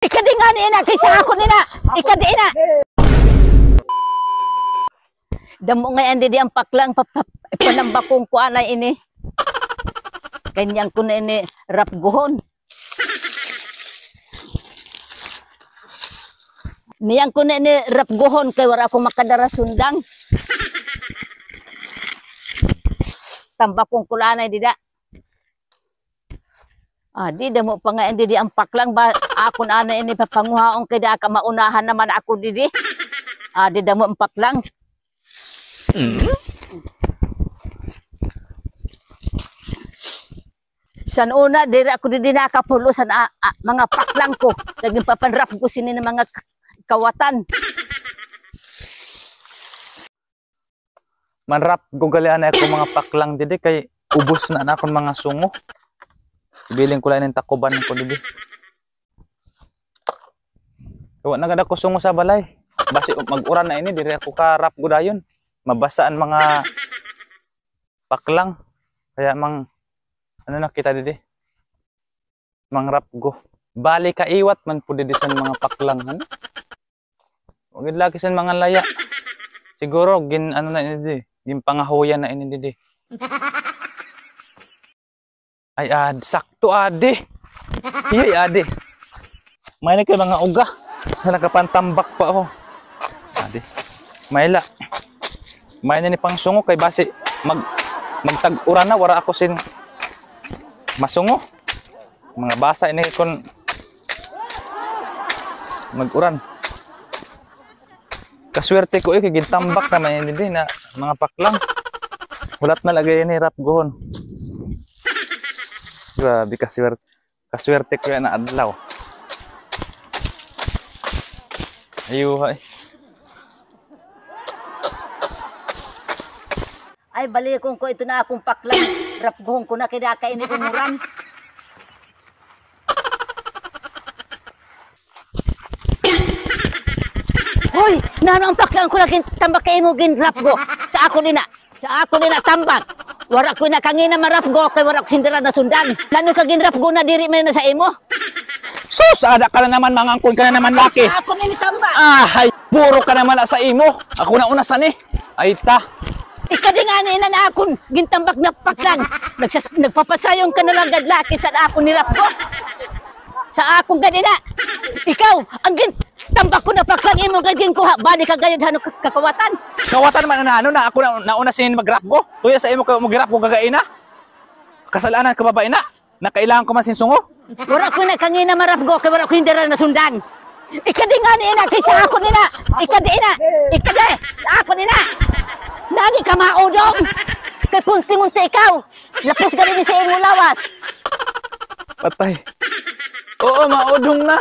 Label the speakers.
Speaker 1: Ikadi nga ni ina kaysa ako nina. Ikadi ina. Damo nga yan di ang paklang papap panambakong ko anay ini. Kanyang ko na ini rap guhon. Niyang ko na ini rap guhon kay wala akong makadara sundang. Tambakong kulanay dida. Ah, di damo pa nga hindi di ang paklang ba ako na ana ini papanguhaon kay da ka maunahan naman ako didi. Ah, di damo ang paklang. San una diri ako didi nakapulo sa na- ah, mga paklang ko. Naging papanrap ko sini ng mga kawatan.
Speaker 2: Manrap gugalian ako mga paklang didi kay ubos na na akong mga sungo. Ibilin ko lang ng takuban ko didi. Kawa na ganda ko sungo sa balay. Basi mag-uran na ini diri ako ka rap gudayon. Mabasaan mga paklang. Kaya mang ano na kita didi. Mang rap go. Bali ka iwat man po didi sa mga paklang ano. Wag lagi sa mga laya. Siguro gin ano na ini didi. Gin pangahuyan na ini didi. Ay ad sakto ade. Iya ade. May na kay mga uga. Na nakapantambak pa ako. Ade. Mayla. May na ni pang sungo kay basi mag magtag-uran na wara ako sin masungo. Mga basa ini kon mag-uran. Kaswerte ko eh, kay gintambak naman yun din na mga paklang. Hulat na lagay ni rap gohon. Grabe kaswerte. Kaswerte ko yan na adlaw. Ayuhay.
Speaker 1: Ay bali kung ko ito na akong paklang rap guhon ko na kaya kaini umuran. Hoy, nano ang paklang ko na kin tambak kay mo gin rap go. Sa ako nina. Sa ako nina tambak. Wara ko na kangina marap go kay wara ko na sundan. Lano ka gin rap go na diri man na sa imo.
Speaker 2: Sus, ada ka na naman, mangangkon ka na naman laki.
Speaker 1: Sa ako nini tambak.
Speaker 2: Ah, ay, puro ka naman sa imo. Ako na una sani. Ay ta.
Speaker 1: Ikadi nga na ina na akong gintambak na paklan. Nagsas, nagpapasayong ka na lang gadlaki sa ako ni Rapgo. Sa akong ganina. Ikaw, ang gintambak ko na paklan imo gagin ko ha. Bali ka gayod hanok kakawatan.
Speaker 2: Kawatan man na ano na ako na nauna sin mag-rap ko. Tuya sa imo ka mag-rap ko gagaina. Kasalanan ka babae na. Nakailangan ko man sin sungo.
Speaker 1: Wala ko na kangina marapgo kay wala ko hindi na nasundan. Ikadi nga ni ina kay sa ako nina. Ikadi ina. Ikadi sa ako nina. Nani ka maudong. Kay kunti-munti ikaw. Lapos galing sa imo lawas.
Speaker 2: Patay. Oo, maudong na.